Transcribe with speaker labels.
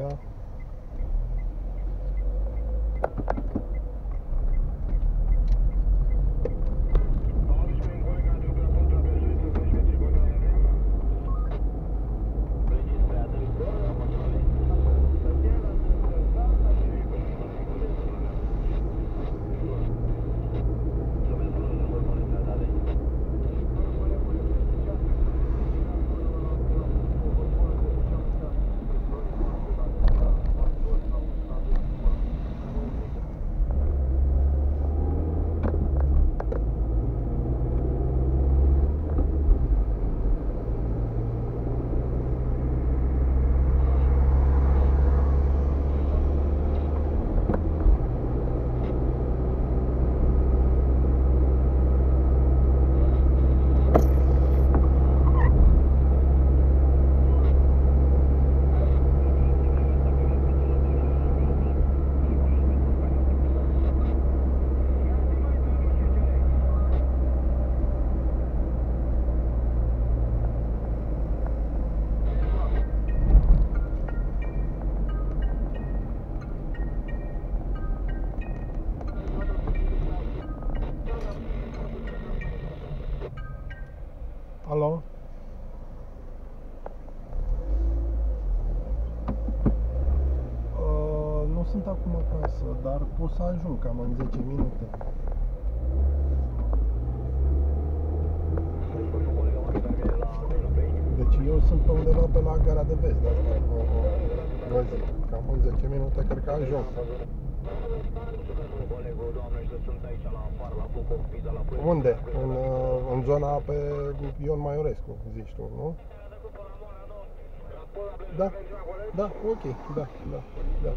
Speaker 1: Da. Alo? Uh, nu sunt acum acasă, dar pot să ajung cam în 10 minute. Deci eu sunt pe undeva pe la gara de vest, de asta vă, vă, vă zic. Cam în 10 minute cred că ajung. Unde? În, uh, în zona pe Ion Maiorescu, zici tu, nu? Da, da, ok, da, da, da.